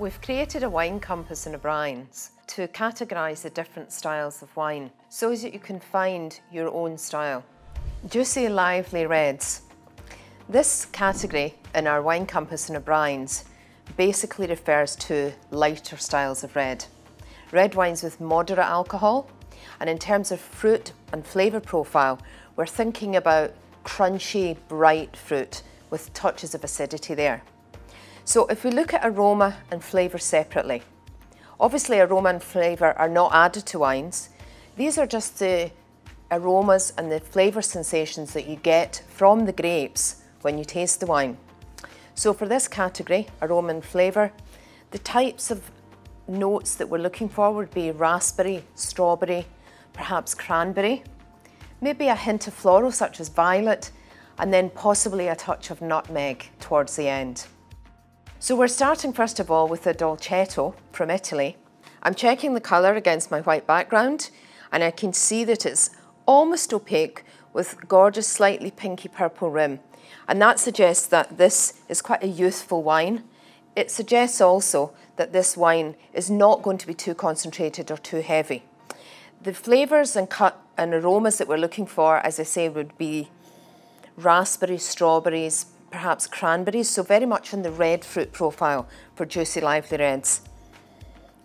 We've created a wine compass in O'Brien's to categorise the different styles of wine so that you can find your own style. Juicy lively reds. This category in our wine compass in O'Brien's basically refers to lighter styles of red. Red wines with moderate alcohol and in terms of fruit and flavour profile we're thinking about crunchy bright fruit with touches of acidity there. So if we look at aroma and flavour separately, obviously aroma and flavour are not added to wines. These are just the aromas and the flavour sensations that you get from the grapes when you taste the wine. So for this category, aroma and flavour, the types of notes that we're looking for would be raspberry, strawberry, perhaps cranberry, maybe a hint of floral such as violet, and then possibly a touch of nutmeg towards the end. So we're starting first of all with the Dolcetto from Italy. I'm checking the colour against my white background and I can see that it's almost opaque with gorgeous slightly pinky purple rim. And that suggests that this is quite a youthful wine. It suggests also that this wine is not going to be too concentrated or too heavy. The flavours and cut and aromas that we're looking for, as I say, would be raspberries, strawberries, perhaps cranberries, so very much in the red fruit profile for juicy lively reds.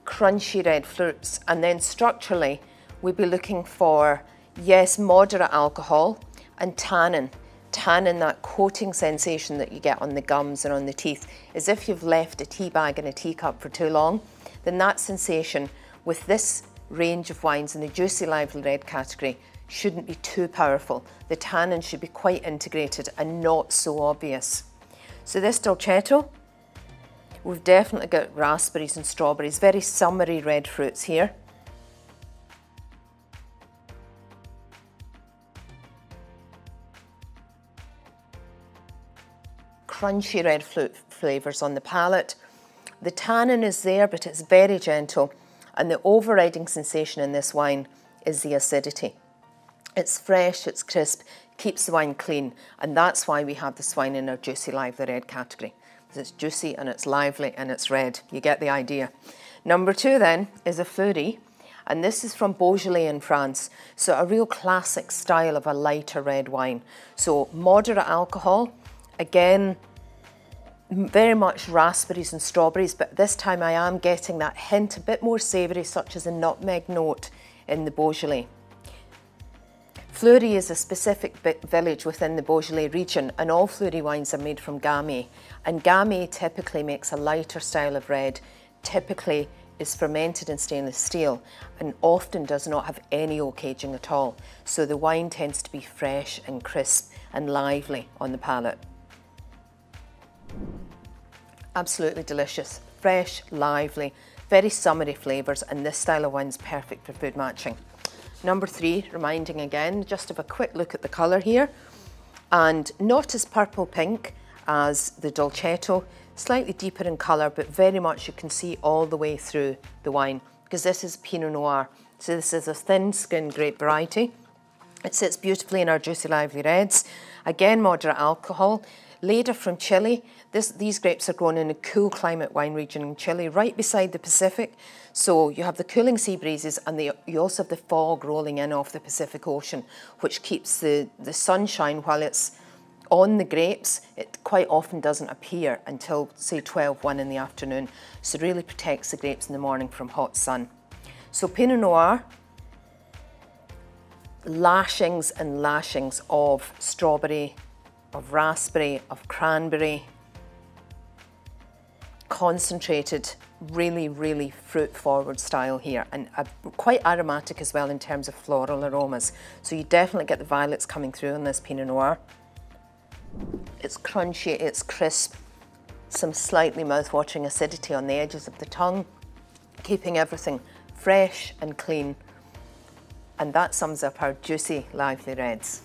Crunchy red fruits, and then structurally, we'd be looking for, yes, moderate alcohol and tannin. Tannin, that coating sensation that you get on the gums and on the teeth, as if you've left a tea bag in a teacup for too long, then that sensation with this range of wines in the juicy lively red category shouldn't be too powerful. The tannin should be quite integrated and not so obvious. So this dolcetto, we've definitely got raspberries and strawberries, very summery red fruits here. Crunchy red fruit flavours on the palate. The tannin is there, but it's very gentle. And the overriding sensation in this wine is the acidity. It's fresh, it's crisp, keeps the wine clean, and that's why we have this wine in our juicy lively red category. It's juicy and it's lively and it's red. You get the idea. Number two then is a Fleurie, and this is from Beaujolais in France. So a real classic style of a lighter red wine. So moderate alcohol, again, very much raspberries and strawberries, but this time I am getting that hint a bit more savoury, such as a nutmeg note in the Beaujolais. Fleurie is a specific village within the Beaujolais region and all Fleurie wines are made from Gamay. And Gamay typically makes a lighter style of red, typically is fermented in stainless steel and often does not have any oak aging at all. So the wine tends to be fresh and crisp and lively on the palate. Absolutely delicious, fresh, lively, very summery flavours and this style of wine is perfect for food matching. Number three, reminding again, just of a quick look at the colour here. And not as purple pink as the Dolcetto, slightly deeper in colour, but very much you can see all the way through the wine because this is Pinot Noir. So this is a thin skinned grape variety. It sits beautifully in our juicy lively reds. Again, moderate alcohol. Leyda from Chile. This, these grapes are grown in a cool climate wine region in Chile, right beside the Pacific. So you have the cooling sea breezes and the, you also have the fog rolling in off the Pacific Ocean, which keeps the, the sunshine while it's on the grapes, it quite often doesn't appear until, say, 12, 1 in the afternoon. So really protects the grapes in the morning from hot sun. So Pinot Noir, lashings and lashings of strawberry, of raspberry, of cranberry, concentrated, really, really fruit forward style here and uh, quite aromatic as well in terms of floral aromas. So you definitely get the violets coming through in this Pinot Noir. It's crunchy, it's crisp, some slightly mouth-watering acidity on the edges of the tongue, keeping everything fresh and clean. And that sums up our juicy, lively reds.